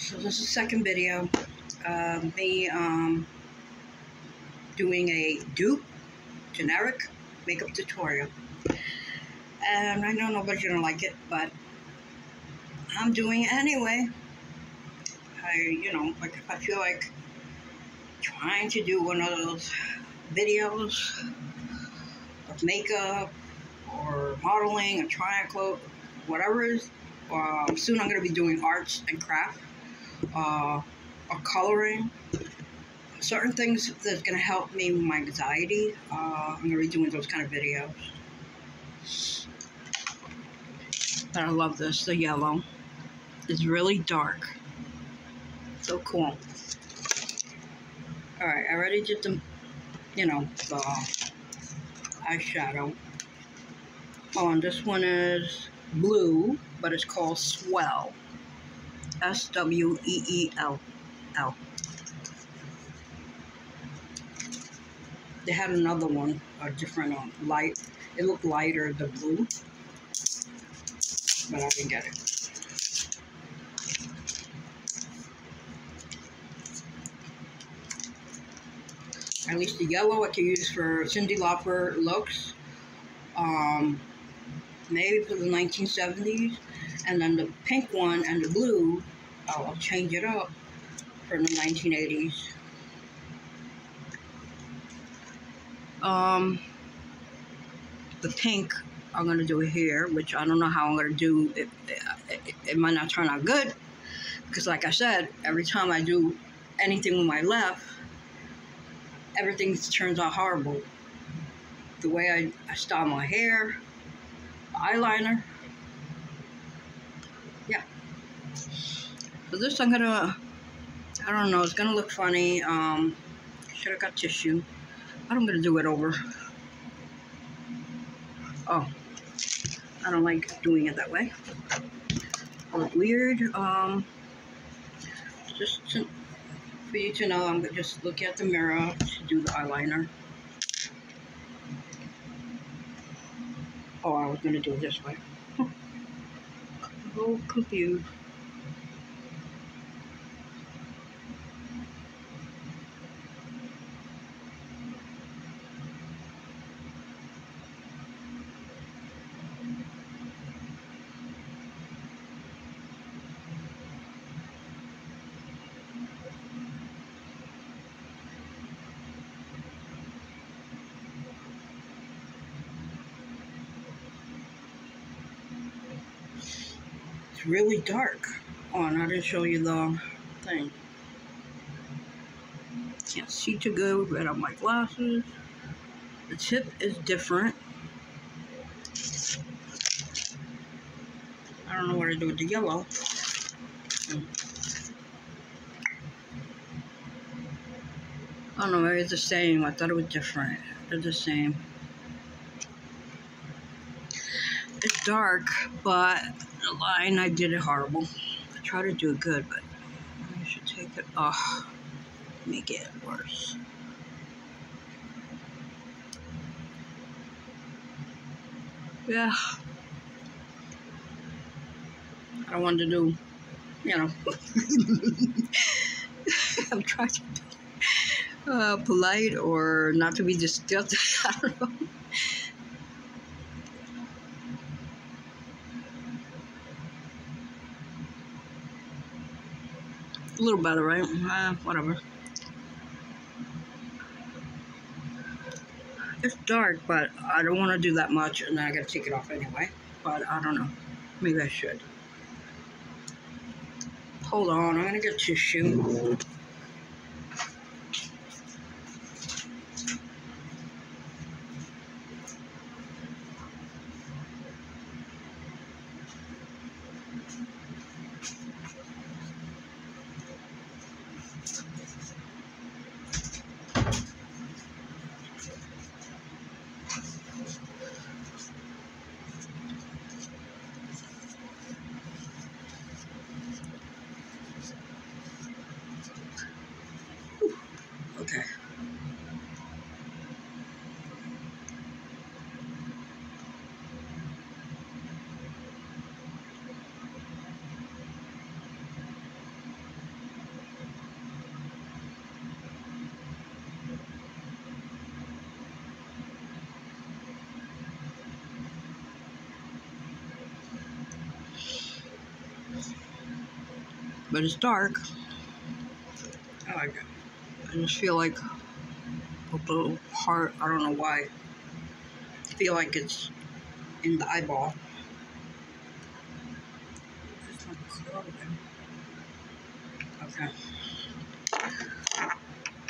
So this is the second video of me um, doing a dupe generic makeup tutorial. And I know nobody's gonna like it, but I'm doing it anyway. I, you know, like I feel like trying to do one of those videos of makeup or modeling, or a triangle, whatever it is. Um, soon I'm going to be doing arts and craft, uh, or coloring. Certain things that's going to help me with my anxiety. Uh, I'm going to be doing those kind of videos. I love this, the yellow. It's really dark. So cool. Alright, I already did the, you know, the eyeshadow. Oh, and this one is blue, but it's called Swell. S W E E L L. They had another one, a different um, light. It looked lighter, the blue, but I didn't get it. At least the yellow I can use for Cyndi Lauper looks. Um, maybe for the 1970s. And then the pink one and the blue, I'll change it up from the 1980s. Um, the pink, I'm going to do here, which I don't know how I'm going to do. It, it, it might not turn out good. Because like I said, every time I do anything with my left, everything turns out horrible. The way I, I style my hair, eyeliner. Yeah. This I'm gonna, I don't know, it's gonna look funny. Um, should have got tissue. But I'm gonna do it over. Oh, I don't like doing it that way. look weird. Um, just to, for you to know, I'm gonna just look at the mirror to do the eyeliner. Oh, I was to do it this way. Oh, confused. It's really dark. Oh, and I didn't show you the thing. Can't see too good without my glasses. The tip is different. I don't know what to do with the yellow. I don't know, maybe it's the same. I thought it was different. They're the same. It's dark, but the line I did it horrible. I tried to do it good, but I should take it off, make it worse. Yeah. I don't want to do, you know. I'm trying to be uh, polite or not to be disgusted. I don't know. A little better, right? Uh, whatever. It's dark, but I don't want to do that much, and then I gotta take it off anyway. But I don't know. Maybe I should. Hold on, I'm gonna get tissue. Okay. but it's dark. I like it. I just feel like a little part, I don't know why. Feel like it's in the eyeball. Okay.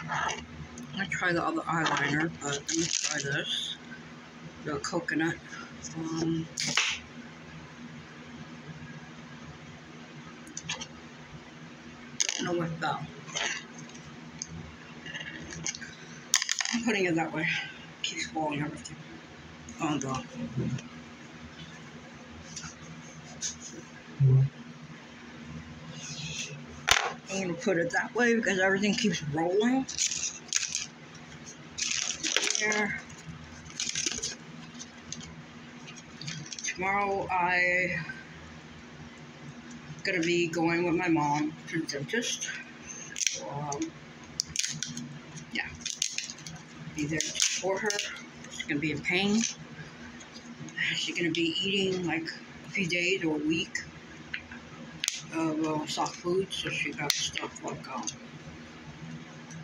I'm gonna try the other eyeliner, but let me try this. The coconut. Um, don't know what though. Putting it that way. Keeps falling everything. Oh god. I'm gonna put it that way because everything keeps rolling. Tomorrow I gonna be going with my mom to the dentist. Um, be there for her. She's gonna be in pain. She's gonna be eating like a few days or a week of uh, soft food, so she got stuff like um,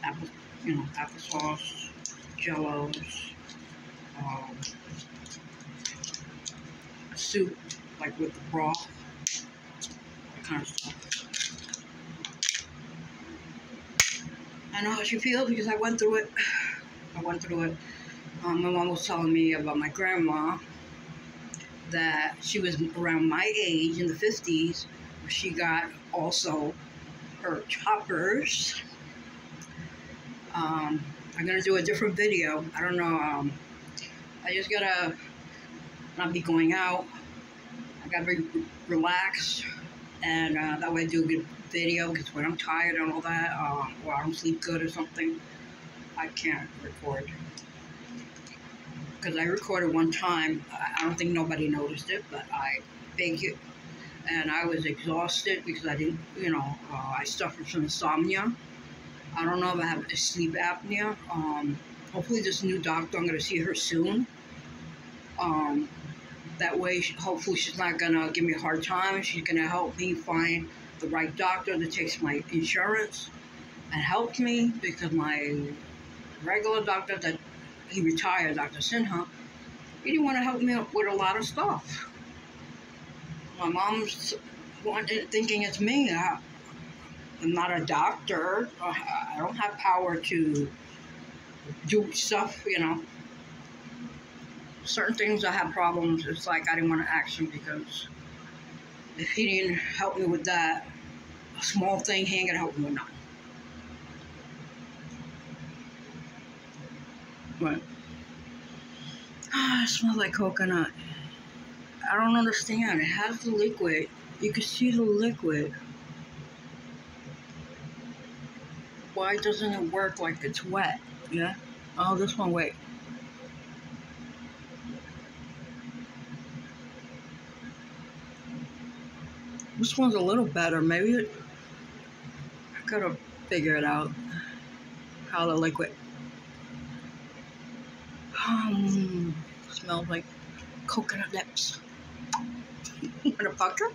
apple, you know, applesauce, jellos, um, soup, like with the broth, that kind of stuff. I know how she feels because I went through it. Went through it. Um, my mom was telling me about my grandma that she was around my age in the 50s she got also her choppers. Um, I'm gonna do a different video. I don't know. Um, I just gotta not be going out. I gotta be relaxed, and uh, that way I do a good video. Because when I'm tired and all that, uh, or I don't sleep good or something, I can't record. Because I recorded one time. I don't think nobody noticed it, but I beg you and I was exhausted because I didn't, you know, uh, I suffered from insomnia. I don't know if I have sleep apnea. Um, hopefully, this new doctor, I'm going to see her soon. Um, that way, hopefully, she's not going to give me a hard time. She's going to help me find the right doctor that takes my insurance and helps me because my regular doctor that he retired, Dr. Sinha, he didn't want to help me with a lot of stuff my mom's thinking it's me. I, am not a doctor. I don't have power to do stuff, you know. Certain things I have problems. It's like I didn't want to ask him because if he didn't help me with that, a small thing, he ain't gonna help me with nothing. But ah, it smells like coconut. I don't understand. It has the liquid. You can see the liquid. Why doesn't it work like it's wet? Yeah? Oh, this one, wait. This one's a little better. Maybe it, I gotta figure it out. How the liquid. Um, smells like coconut lips. Motherfucker.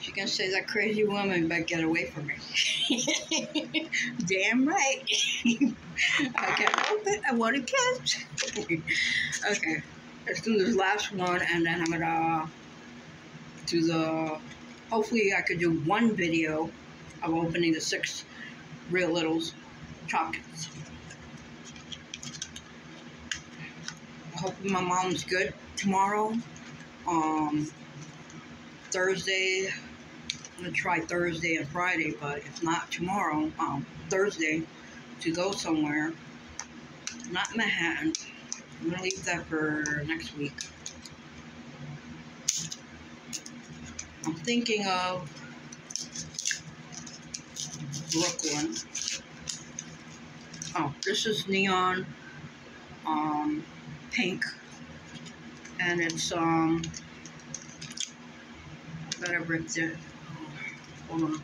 she gonna say that crazy woman but get away from me. Damn right. I can't help it. I want to kiss. okay. Let's do this last one and then I'm gonna do the hopefully I could do one video of opening the six real littles chocolates. hope my mom's good tomorrow. Um, Thursday, I'm gonna try Thursday and Friday, but if not tomorrow, um, Thursday, to go somewhere. Not Manhattan. I'm gonna leave that for next week. I'm thinking of Brooklyn. Oh, this is neon. Um, pink. And it's, um, I gotta rip it. Hold on.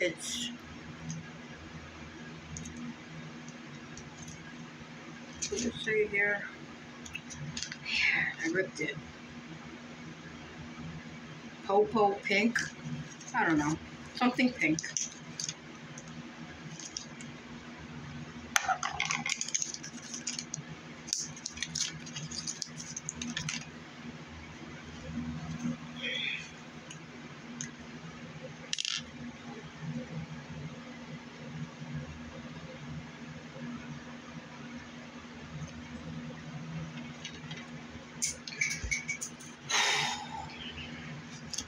It's, it say here? Yeah, I ripped it. Popo Pink. I don't know. Something pink.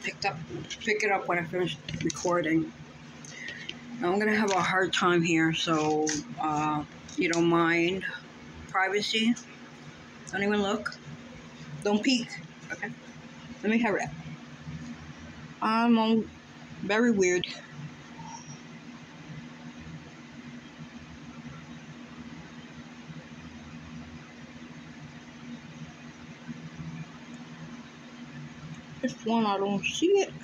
picked up pick it up when I finish recording. I'm gonna have a hard time here, so uh, you don't mind privacy. Don't even look. Don't peek. Okay. Let me hurry up. I'm um, very weird. This one, I don't see it.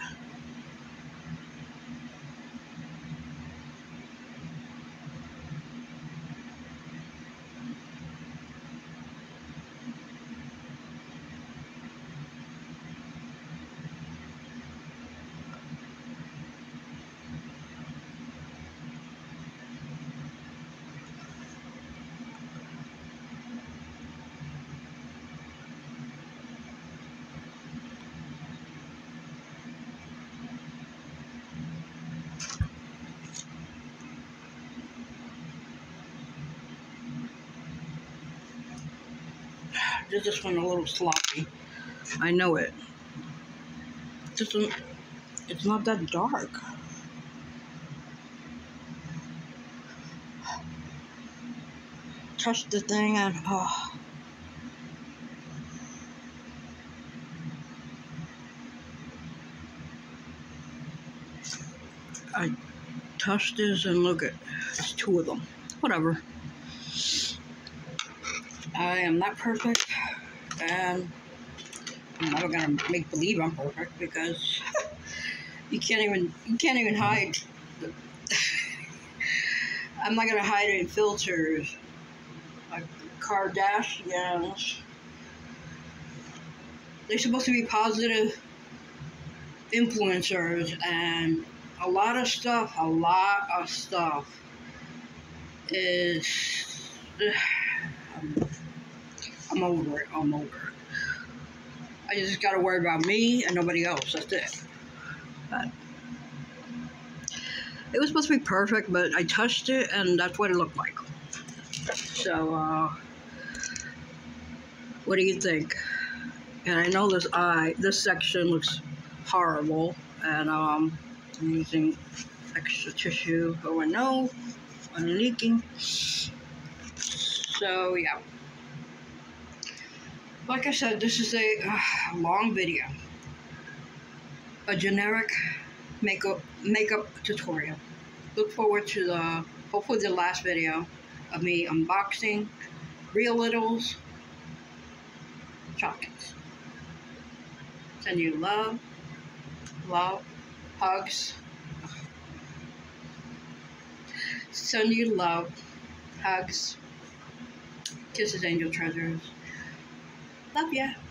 Did this one a little sloppy. I know it. Just it's not that dark. Touch the thing and oh. I touched this and look at it's two of them. Whatever. I am not perfect, and I'm never gonna make believe I'm perfect because you can't even you can't even hide. I'm not gonna hide in filters like Kardashians. They're supposed to be positive influencers, and a lot of stuff, a lot of stuff is. Um, I'm over it. I'm over it. I just got to worry about me and nobody else. That's it. But it was supposed to be perfect, but I touched it and that's what it looked like. So, uh, what do you think? And I know this eye, this section looks horrible, and um, I'm using extra tissue. Oh, I know I'm leaking. So, yeah like I said, this is a uh, long video. A generic makeup makeup tutorial. Look forward to the hopefully the last video of me unboxing Real Littles chocolates. Send you love, love, hugs. Send you love, hugs, kisses, angel treasures. Love ya.